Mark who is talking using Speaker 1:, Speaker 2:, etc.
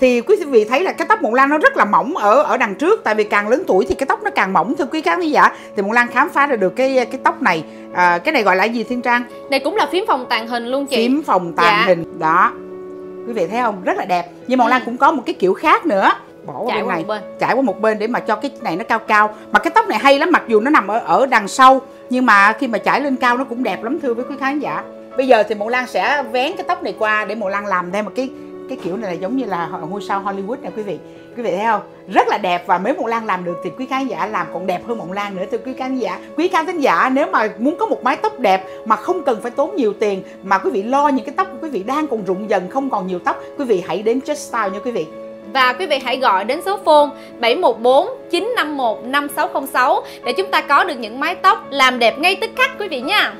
Speaker 1: thì quý vị thấy là cái tóc Mộng Lan nó rất là mỏng ở ở đằng trước. Tại vì càng lớn tuổi thì cái tóc nó càng mỏng thưa quý khán giả. Thì Mộng Lan khám phá ra được cái cái tóc này. À, cái này gọi là gì Thiên Trang?
Speaker 2: Đây cũng là phím phòng tàng hình luôn chị.
Speaker 1: Phím phòng tàng
Speaker 2: Dạ.
Speaker 1: hình. Đó. Quý vị thấy không? Rất là đẹp. Nhưng Mộng
Speaker 2: Ừ.
Speaker 1: Lan cũng có một cái kiểu khác nữa. Bỏ qua
Speaker 2: Chạy
Speaker 1: bên
Speaker 2: qua
Speaker 1: này.
Speaker 2: một bên.
Speaker 1: qua một bên để mà cho cái này nó cao cao. Mà cái tóc này hay lắm mặc dù nó nằm ở ở đằng sau. Nhưng mà khi mà trải lên cao nó cũng đẹp lắm thưa với quý khán giả. Bây giờ thì Mộng Lan sẽ vén cái tóc này qua để Mộng Lan làm thêm một cái cái kiểu này là giống như là ngôi sao Hollywood nè quý vị. Quý vị thấy không? Rất là đẹp và nếu Mộng Lan làm được thì quý khán giả làm còn đẹp hơn Mộng Lan nữa. Thưa quý khán giả, quý khán thính giả, nếu mà muốn có một mái tóc đẹp mà không cần phải tốn nhiều tiền, mà quý vị lo những cái tóc của quý vị đang còn rụng dần, không còn nhiều tóc, quý vị hãy đến Just Style nha quý vị.
Speaker 2: Và quý vị hãy gọi đến số phone 714 951 5606 để chúng ta có được những mái tóc làm đẹp ngay tức khắc quý vị nha.